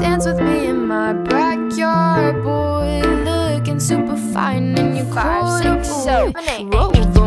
Dance with me in my backyard, boy. Looking super fine in your five, six, seven, eight. Whoa.